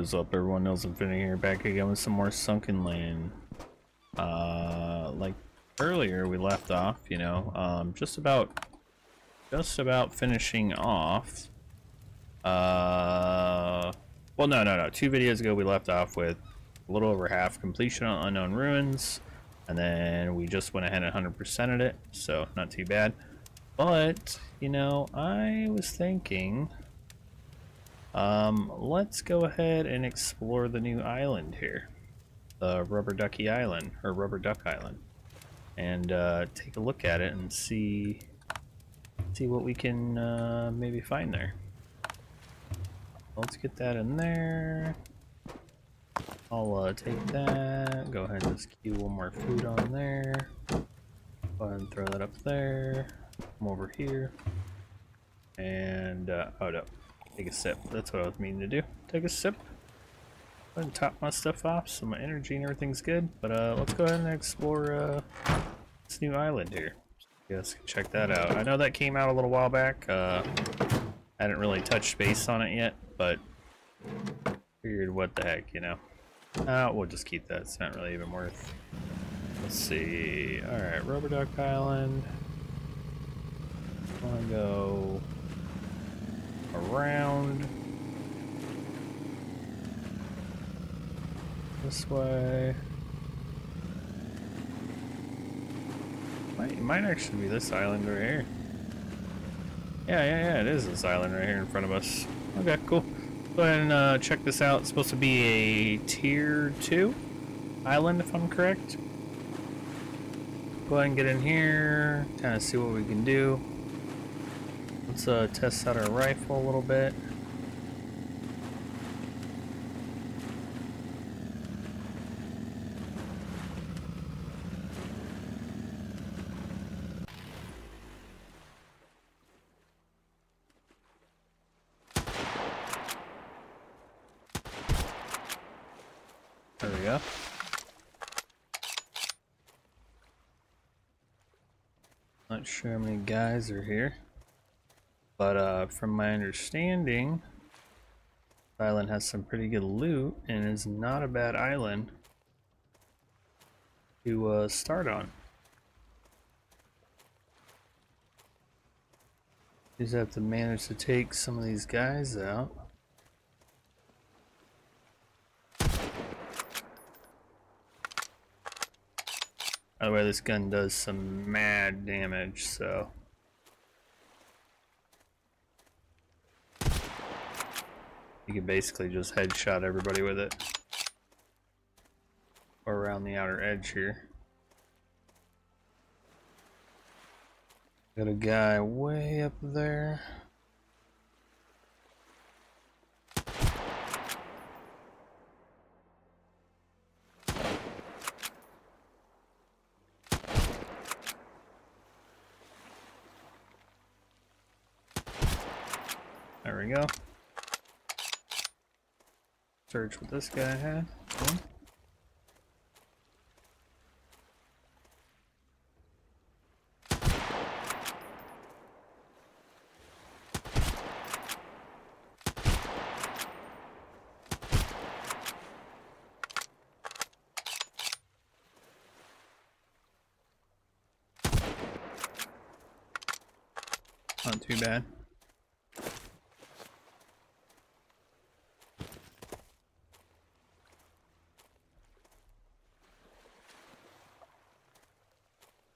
is up everyone? Nels Infinity here, back again with some more Sunkenland. Uh, like earlier we left off, you know, um, just about, just about finishing off. Uh, well no, no, no, two videos ago we left off with a little over half completion on Unknown Ruins, and then we just went ahead and 100%ed it, so not too bad. But, you know, I was thinking um, let's go ahead and explore the new island here. The Rubber Ducky Island, or Rubber Duck Island. And uh, take a look at it and see see what we can uh, maybe find there. Let's get that in there. I'll uh, take that, go ahead and just queue one more food on there. Go ahead and throw that up there. Come over here. And, uh, oh no, Take a sip. That's what I was meaning to do. Take a sip. Go and top my stuff off so my energy and everything's good. But uh, let's go ahead and explore uh, this new island here. Yes, check that out. I know that came out a little while back. Uh, I hadn't really touched base on it yet, but figured what the heck, you know. Uh, we'll just keep that. It's not really even worth. Let's see. Alright, Rubber Duck Island. I wanna go around. This way. Might, it might actually be this island right here. Yeah, yeah, yeah, it is this island right here in front of us. Okay, cool. Go ahead and uh, check this out. It's supposed to be a tier 2 island, if I'm correct. Go ahead and get in here, kind of see what we can do. Let's uh, test out our rifle a little bit. There we go. Not sure how many guys are here. But uh, from my understanding, island has some pretty good loot and is not a bad island to uh, start on. Just have to manage to take some of these guys out. By the way, this gun does some mad damage, so You can basically just headshot everybody with it. Or around the outer edge here. Got a guy way up there. There we go. Search what this guy had. Okay. Not too bad.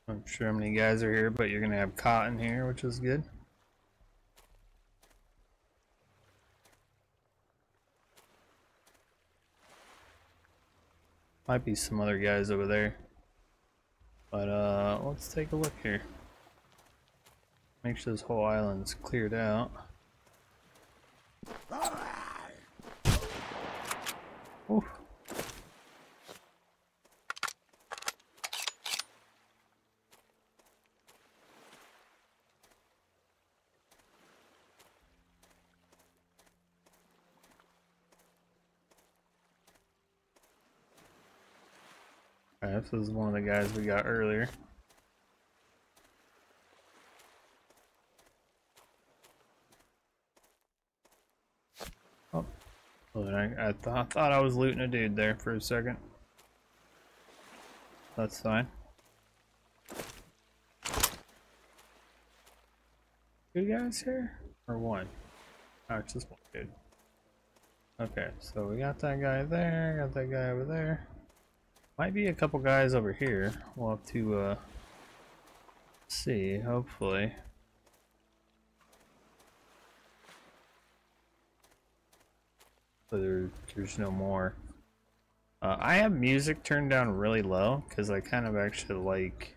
I'm sure how many guys are here, but you're gonna have cotton here, which is good. Might be some other guys over there. But uh, let's take a look here. Make sure this whole island's cleared out. Oof. This is one of the guys we got earlier. Oh, I, I th thought I was looting a dude there for a second. That's fine. Two guys here? Or one? Oh, it's just one dude. Okay, so we got that guy there, got that guy over there. Might be a couple guys over here. We'll have to uh, see, hopefully. But there, there's no more. Uh, I have music turned down really low because I kind of actually like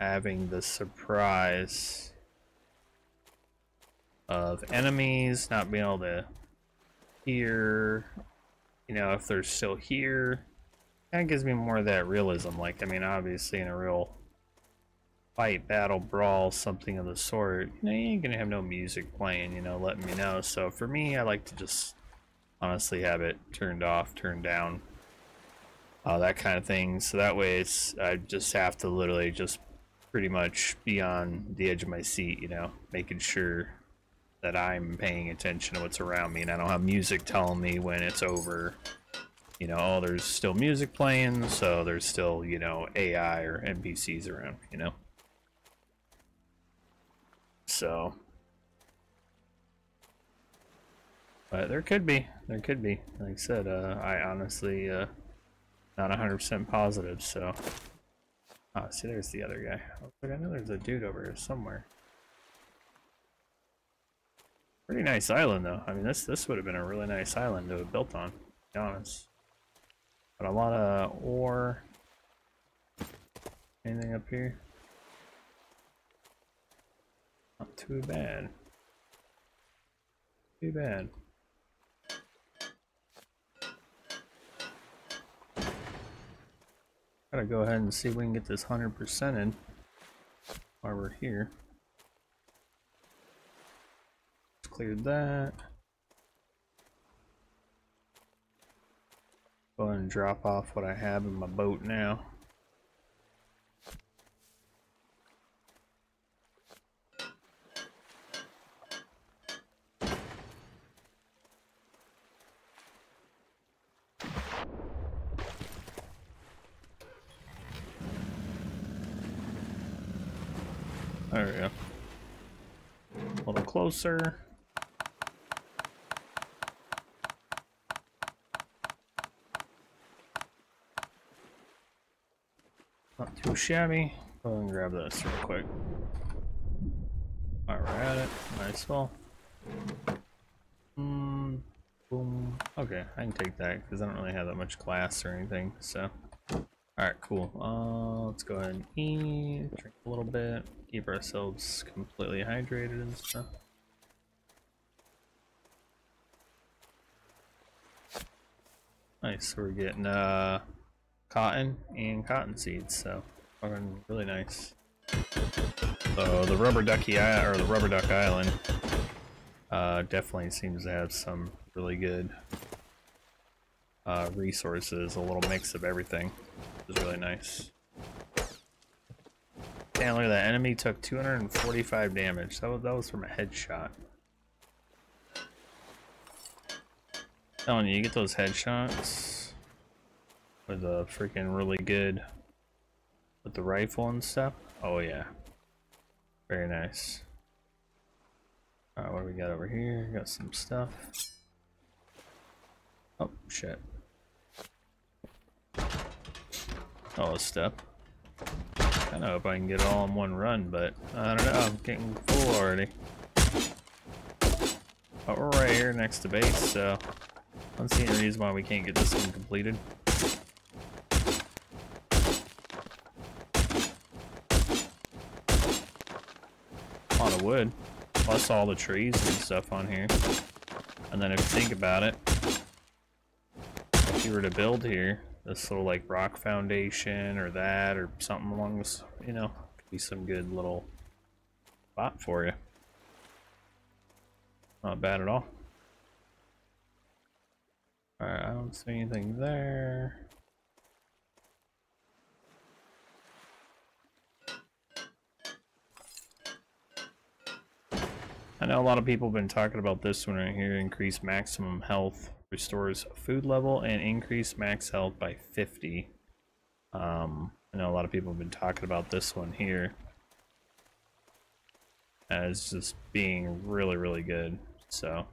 having the surprise of enemies not being able to hear, you know, if they're still here. Kind of gives me more of that realism. Like, I mean, obviously in a real fight, battle, brawl, something of the sort, you know, you ain't gonna have no music playing, you know, letting me know. So for me, I like to just honestly have it turned off, turned down, uh, that kind of thing. So that way, it's I just have to literally just pretty much be on the edge of my seat, you know, making sure that I'm paying attention to what's around me, and I don't have music telling me when it's over. You know, oh, there's still music playing, so there's still, you know, AI or NPCs around, you know? So, But there could be. There could be. Like I said, uh, I honestly uh, not 100% positive, so... Ah, see, there's the other guy. But I know there's a dude over here somewhere. Pretty nice island, though. I mean, this this would have been a really nice island to have built on, to be honest. But a lot of ore. Anything up here? Not too bad. Too bad. Gotta go ahead and see if we can get this 100% in while we're here. Let's clear that. Go ahead and drop off what I have in my boat now. There we go. A little closer. Not too shabby. Go and grab this real quick. While we're at it, nice fall. Mm, boom. Okay, I can take that because I don't really have that much glass or anything, so. Alright, cool. Uh, let's go ahead and eat, drink a little bit keep ourselves completely hydrated and stuff. Nice, we're getting uh, cotton and cotton seeds, so fucking really nice. So the rubber ducky or the rubber duck island uh, definitely seems to have some really good uh, resources, a little mix of everything. It's really nice. Chandler, that enemy took 245 damage. That was, that was from a headshot. Telling you, you get those headshots with a freaking really good with the rifle and stuff. Oh yeah, very nice. Alright, what do we got over here? Got some stuff. Oh shit. Oh, a step. I know if I can get it all in one run, but I don't know, I'm getting full already. But we're right here next to base, so I don't see any reason why we can't get this one completed. A lot of wood, plus all the trees and stuff on here. And then if you think about it, if you were to build here, this little like rock foundation or that or something along this, you know, could be some good little spot for you. Not bad at all. Alright, I don't see anything there. I know a lot of people have been talking about this one right here. Increase maximum health, restores food level, and increase max health by 50. Um, I know a lot of people have been talking about this one here as just being really, really good. So.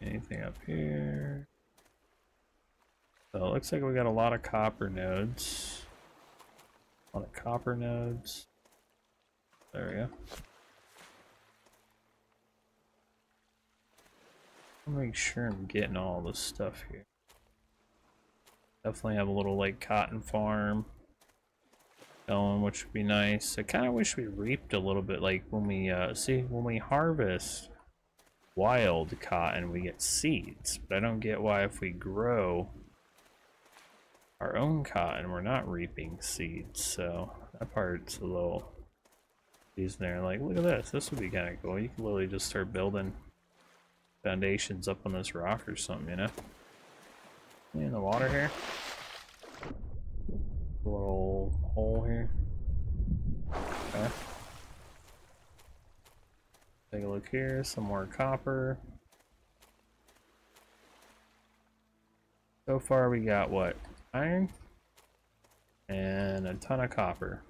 Anything up here? So it looks like we got a lot of copper nodes. Lot of copper nodes. There we go. I'll make sure I'm getting all this stuff here. Definitely have a little like cotton farm going, which would be nice. I kind of wish we reaped a little bit like when we uh, see when we harvest wild cotton we get seeds, but I don't get why if we grow our own cotton, we're not reaping seeds, so that part's a little using there. Like, look at this. This would be kind of cool. You could literally just start building foundations up on this rock or something, you know? In the water here. Little hole here. Okay. Take a look here. Some more copper. So far we got what? Iron and a ton of copper.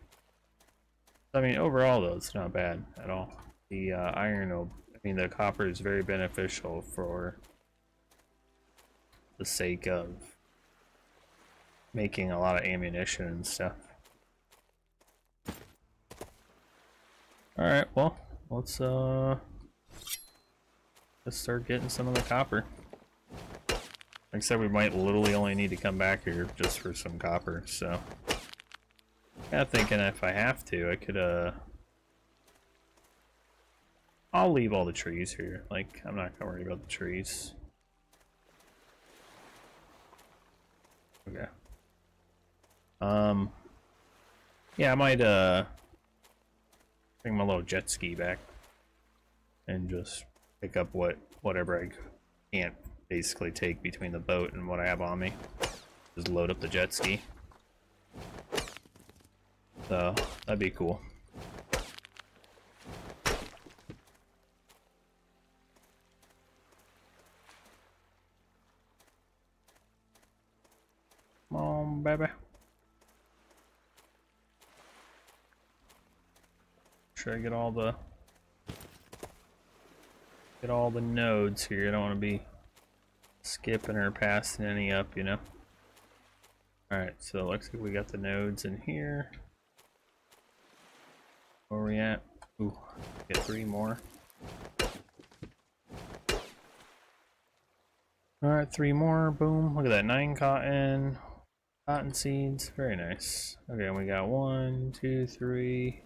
I mean, overall though, it's not bad at all. The uh, iron, I mean, the copper is very beneficial for the sake of making a lot of ammunition and stuff. Alright, well, let's uh let's start getting some of the copper. Like I said, we might literally only need to come back here just for some copper, so... Kind of thinking if I have to, I could, uh... I'll leave all the trees here. Like, I'm not gonna worry about the trees. Okay. Um... Yeah, I might, uh... Bring my little jet ski back. And just pick up what whatever I can't basically take between the boat and what I have on me. Just load up the jet ski. So, that'd be cool. Come on, baby. Sure I get all the get all the nodes here. I don't want to be skipping or passing any up, you know. Alright, so it looks like we got the nodes in here. Where we at? Ooh, get three more. Alright, three more. Boom. Look at that. Nine cotton. Cotton seeds. Very nice. Okay, we got one, two, three.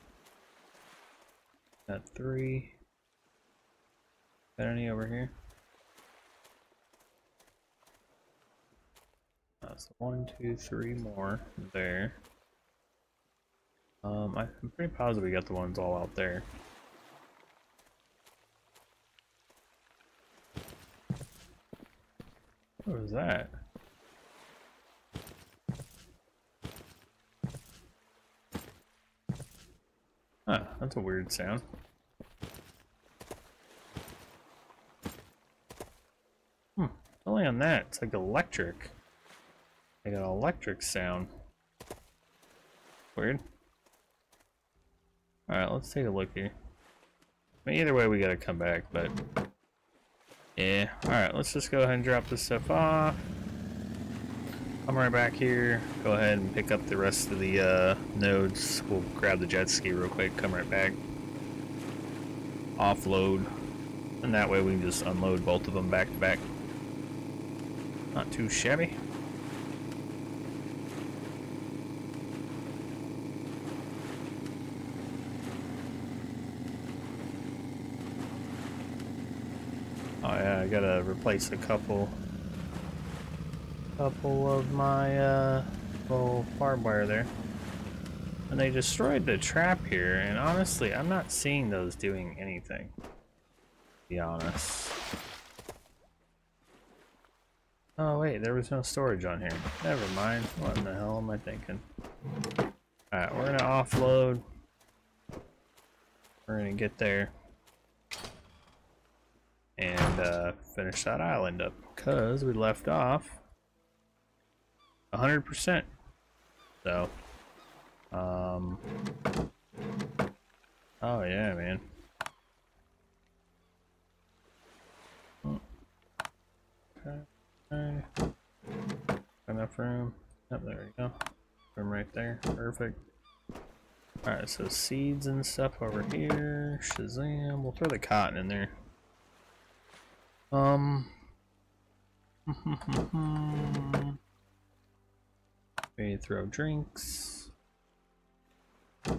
Got three. Got any over here? So one, two, three more there. Um, I'm pretty positive we got the ones all out there. What was that? Huh, that's a weird sound. Hmm, only on that, it's like electric. Got an electric sound. Weird. Alright, let's take a look here. I mean, either way, we gotta come back, but... Yeah, alright, let's just go ahead and drop this stuff off. Come right back here, go ahead and pick up the rest of the uh, nodes. We'll grab the jet ski real quick, come right back. Offload. And that way we can just unload both of them back to back. Not too shabby. I gotta replace a couple couple of my uh, little barbed wire there. And they destroyed the trap here, and honestly, I'm not seeing those doing anything. To be honest. Oh wait, there was no storage on here. Never mind. What in the hell am I thinking? Alright, we're gonna offload. We're gonna get there. And uh, finish that island up. Because we left off 100%. So, um, oh yeah, man. Okay. Enough room. Yep, there we go. Room right there. Perfect. Alright, so seeds and stuff over here. Shazam. We'll throw the cotton in there. Um. Maybe throw drinks. Uh,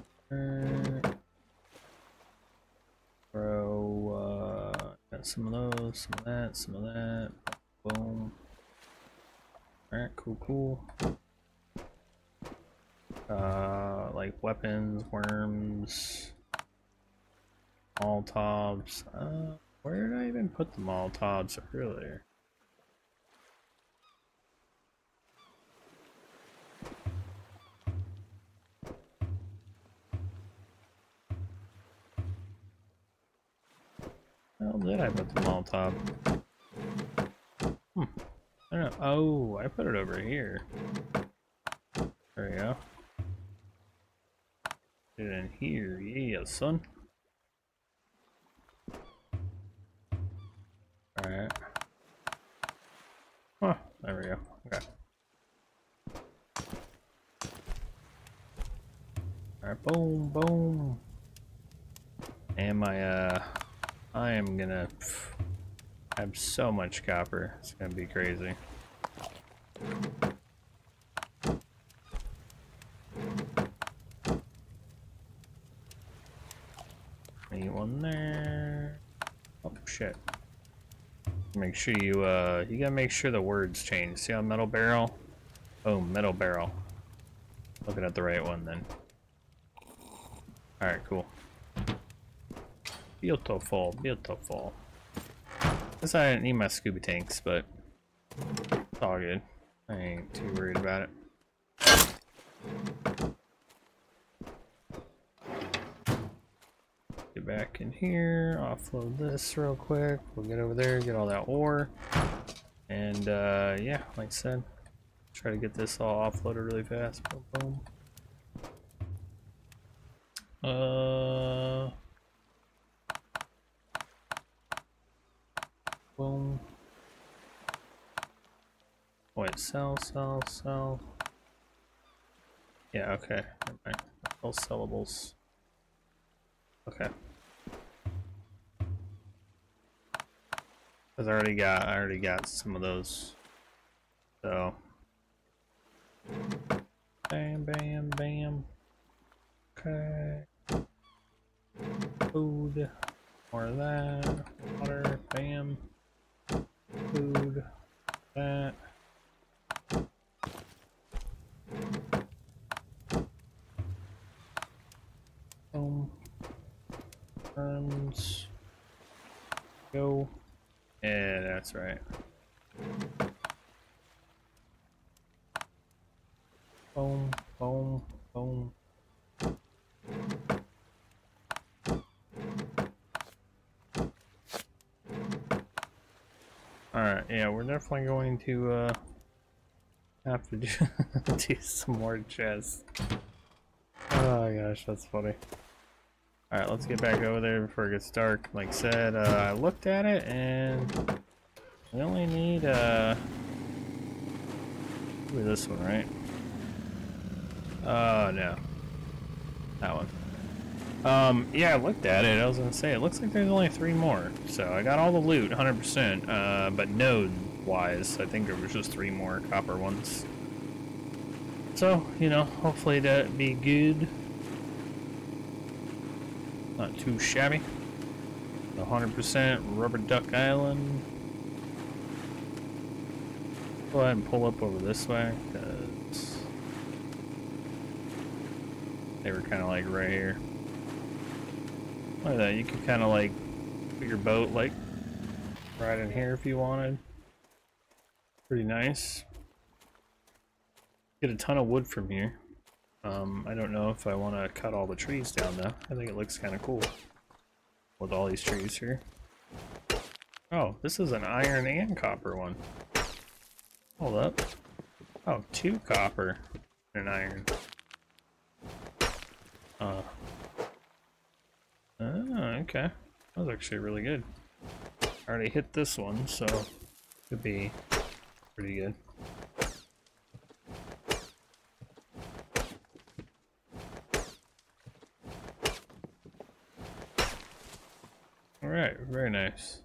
throw, uh, got some of those, some of that, some of that. Boom. Alright, cool, cool. Uh, like weapons, worms, Molotovs. Uh, where did I even put the Molotovs earlier? Where did I put the Molotov? Hmm. I don't know. Oh, I put it over here. There we go. It in here. Yeah, son. Alright. Huh, there we go. Okay. Alright, boom, boom. And my, uh, I am gonna I have so much copper. It's gonna be crazy. Anyone there. Oh shit. Make sure you uh you gotta make sure the words change. See how metal barrel? Oh, metal barrel. Looking at the right one then. Alright, cool. Beautiful, beautiful. Guess I didn't need my scuba tanks, but it's all good. I ain't too worried about it. Back in here, offload this real quick. We'll get over there, get all that ore. And uh, yeah, like I said, try to get this all offloaded really fast. Boom, boom. Uh, Boom. Wait, sell, sell, sell. Yeah, okay. All sellables. Okay. Cause I already got I already got some of those. So Bam bam bam. Okay. Food. More of that. Water. Bam food, that. Home. Arms. Go. Yeah, that's right. Boom, boom, boom. Alright, yeah, we're definitely going to uh, have to do, do some more chests. Oh gosh, that's funny. Alright, let's get back over there before it gets dark. Like I said, uh, I looked at it and we only need uh, this one, right? Oh, no. That one. Um, yeah, I looked at it. I was gonna say, it looks like there's only three more. So I got all the loot, 100%. Uh, but node-wise, I think there was just three more copper ones. So, you know, hopefully that be good. Not too shabby. 100% Rubber Duck Island. Go ahead and pull up over this way, because they were kind of like right here. Look at that, you could kind of like put your boat like right in here if you wanted. Pretty nice. Get a ton of wood from here. Um, I don't know if I want to cut all the trees down though. I think it looks kind of cool with all these trees here. Oh, this is an iron and copper one. Hold up. Oh, two copper and an iron. Uh. Oh, okay. That was actually really good. I already hit this one, so could be pretty good. Alright, very nice.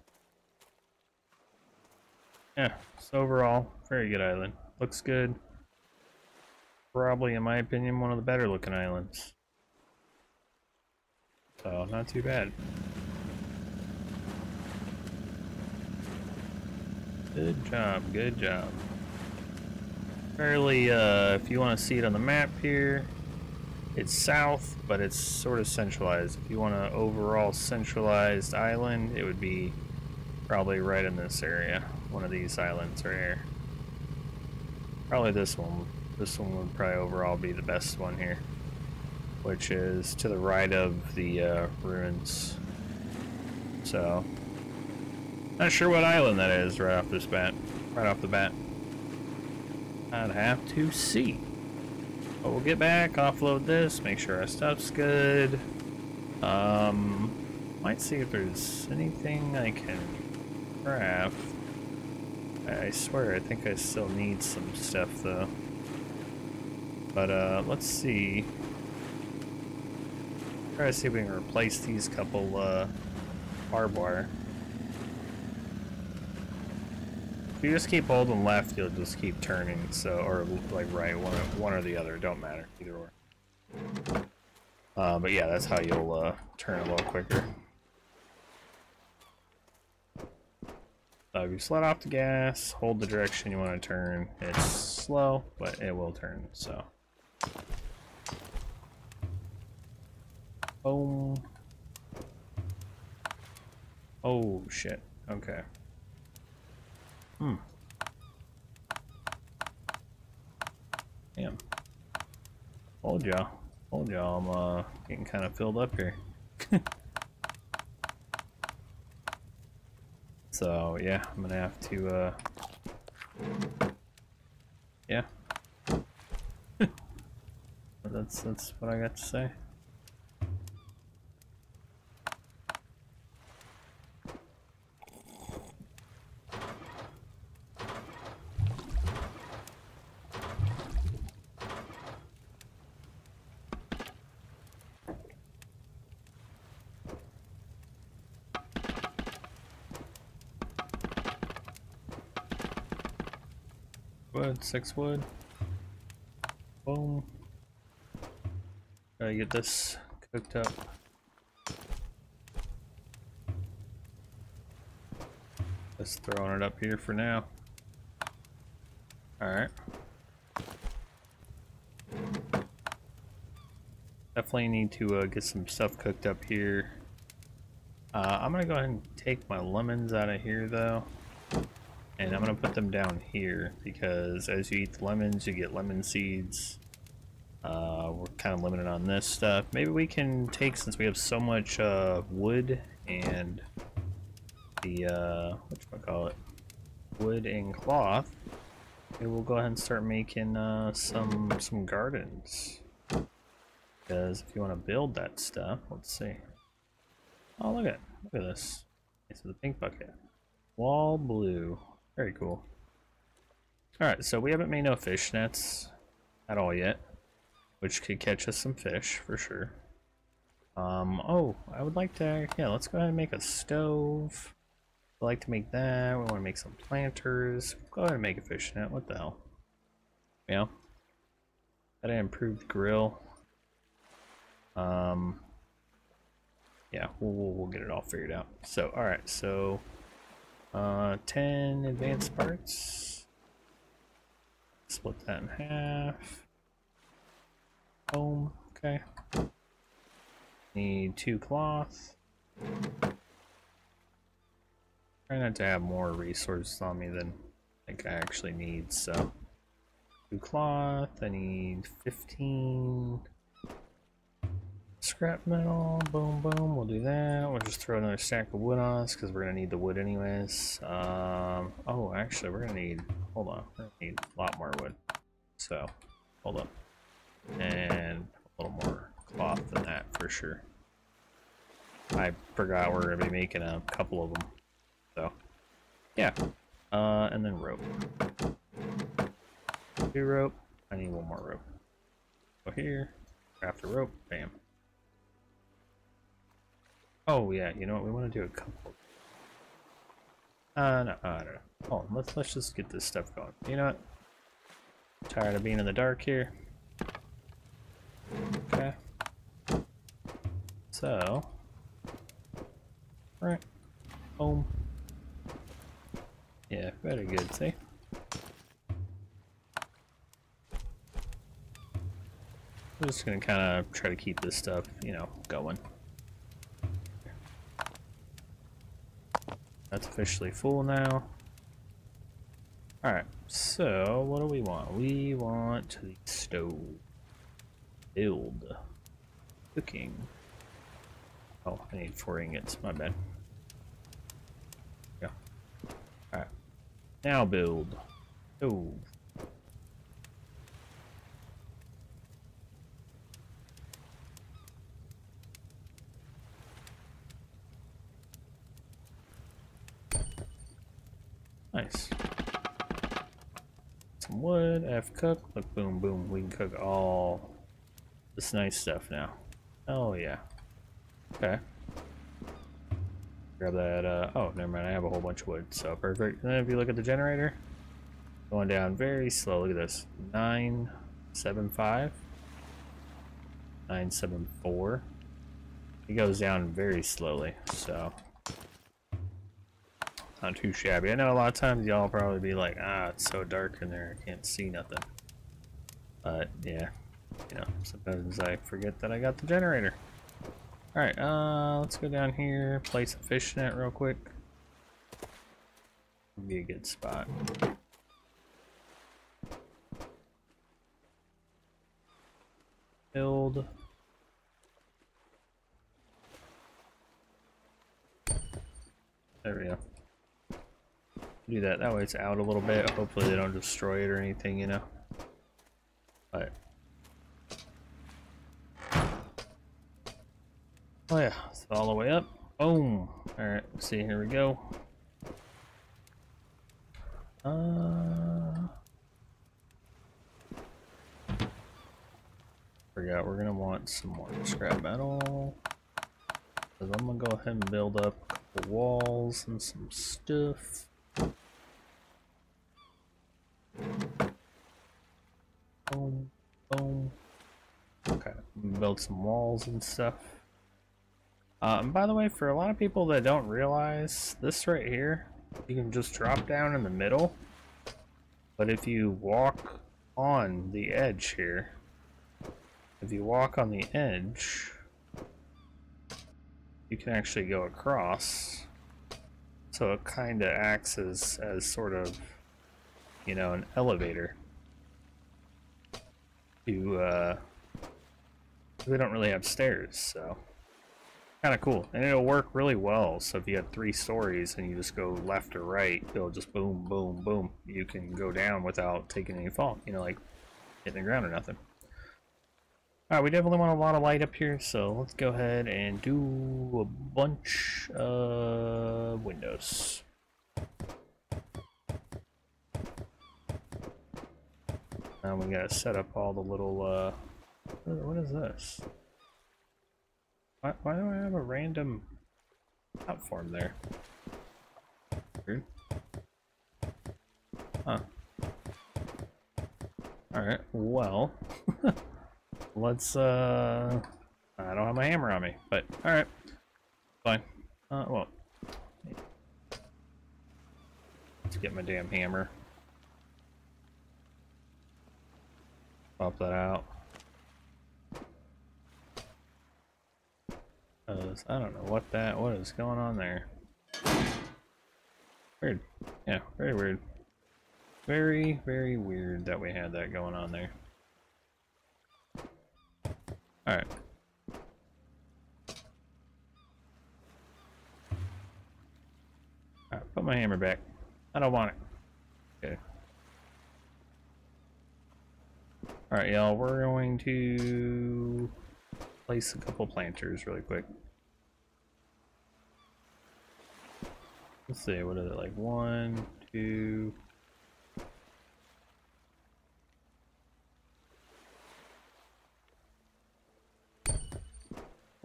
Yeah, so overall, very good island. Looks good. Probably, in my opinion, one of the better looking islands. So, not too bad. Good job, good job. Fairly, uh, if you want to see it on the map here, it's south, but it's sort of centralized. If you want an overall centralized island, it would be probably right in this area. One of these islands right here. Probably this one. This one would probably overall be the best one here. Which is to the right of the uh, ruins. So, not sure what island that is right off this bat. Right off the bat. I'd have to see. But we'll get back, offload this, make sure our stuff's good. Um, might see if there's anything I can craft. I swear, I think I still need some stuff though. But uh, let's see. Try to see if we can replace these couple uh, barbed wire. You just keep holding left, you'll just keep turning. So, or like right, one, one or the other. Don't matter, either or. Uh, but yeah, that's how you'll uh, turn a little quicker. So if you slide off the gas, hold the direction you want to turn. It's slow, but it will turn. So. Boom. Oh shit. Okay. Hmm. Damn. Hold y'all. Hold y'all, I'm uh, getting kind of filled up here. so, yeah, I'm gonna have to, uh... Yeah. that's, that's what I got to say. Wood, six wood. Boom. Gotta get this cooked up. Just throwing it up here for now. Alright. Definitely need to uh, get some stuff cooked up here. Uh, I'm gonna go ahead and take my lemons out of here though. And I'm going to put them down here because as you eat the lemons, you get lemon seeds. Uh, we're kind of limited on this stuff. Maybe we can take, since we have so much uh, wood and the, uh, what call it, wood and cloth, maybe we'll go ahead and start making uh, some, some gardens. Because if you want to build that stuff, let's see. Oh, look at, look at this. Is a pink bucket. Wall blue. Very cool. Alright, so we haven't made no fish nets at all yet, which could catch us some fish for sure. Um, oh, I would like to, yeah, let's go ahead and make a stove. I'd like to make that. We want to make some planters. Go ahead and make a fish net. What the hell? Yeah. Got an improved grill. Um, yeah, we'll, we'll, we'll get it all figured out. So, alright, so uh, 10 advanced parts. Split that in half. Boom. Okay. Need two cloth. Try not to have more resources on me than think I actually need, so. two cloth. I need 15 scrap metal. Boom, boom. We'll do that. We'll just throw another stack of wood on us because we're going to need the wood anyways. Um, oh, actually, we're going to need, hold on, we're going to need a lot more wood. So, hold up. And a little more cloth than that for sure. I forgot we're going to be making a couple of them. So, yeah. Uh, and then rope. Two rope. I need one more rope. Go here. Craft a rope. Bam. Oh yeah, you know what? We want to do a couple. Uh, no, I don't know. Oh, let's let's just get this stuff going. You know what? tired of being in the dark here. Okay. So, right. Home. Yeah, very good. See. I'm just gonna kind of try to keep this stuff, you know, going. That's officially full now. Alright, so what do we want? We want the stove. Build. Cooking. Oh, I need four ingots, my bad. Yeah. Alright. Now build. Stove. Nice. Some wood, F cook, look boom boom, we can cook all this nice stuff now. Oh yeah. Okay. Grab that, uh, oh, never mind, I have a whole bunch of wood, so perfect. And then if you look at the generator, going down very slow, look at this. 975. 974. It goes down very slowly, so not too shabby. I know a lot of times y'all probably be like, ah, it's so dark in there, I can't see nothing. But yeah, you know, sometimes I forget that I got the generator. Alright, uh, let's go down here, place a fish net real quick. Be a good spot. Build. There we go do that. That way it's out a little bit. Hopefully they don't destroy it or anything, you know. But Oh yeah, it's all the way up. Boom. Alright, see, here we go. Uh forgot we're gonna want some more scrap metal. Cause I'm gonna go ahead and build up walls and some stuff. Boom, boom. Okay, build some walls and stuff. Uh, and by the way, for a lot of people that don't realize, this right here, you can just drop down in the middle. But if you walk on the edge here, if you walk on the edge, you can actually go across. So it kind of acts as, as sort of, you know, an elevator. To, uh, we don't really have stairs, so kind of cool. And it'll work really well. So if you have three stories and you just go left or right, it'll just boom, boom, boom. You can go down without taking any fall, you know, like hitting the ground or nothing. Alright, we definitely want a lot of light up here, so let's go ahead and do a bunch of windows. Now we gotta set up all the little, uh, what is this? Why, why do I have a random platform there? Weird. Huh. Alright, well... let's, uh... I don't have my hammer on me, but alright. Fine. Uh, well. Let's get my damn hammer. Pop that out. I don't know what that, what is going on there. Weird. Yeah, very weird. Very, very weird that we had that going on there. Alright. Alright, put my hammer back. I don't want it. Okay. Alright, y'all, we're going to place a couple planters really quick. Let's see, what are they like? One, two.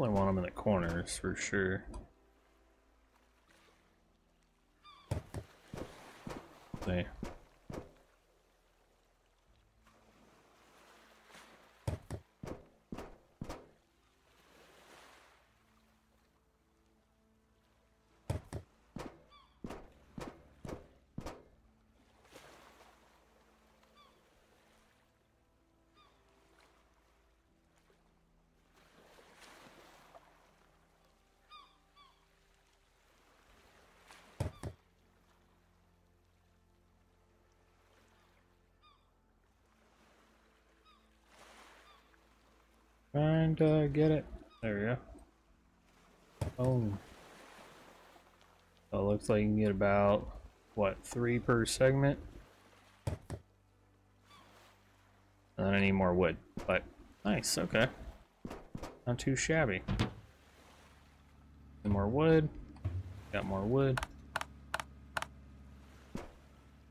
Only want them in the corners for sure. See. Trying to get it. There we go. Oh. So it looks like you can get about, what, three per segment? And then I need more wood, but nice, okay. Not too shabby. More wood. Got more wood.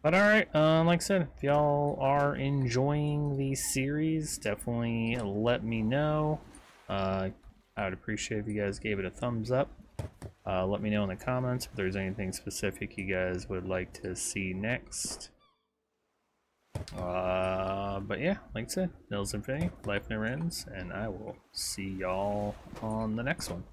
But alright, uh, like I said, if y'all are enjoying the series, definitely let me know. Uh, I would appreciate if you guys gave it a thumbs up. Uh, let me know in the comments if there's anything specific you guys would like to see next. Uh, but yeah, like I said, Nels Infinity, Life Never Ends, and I will see y'all on the next one.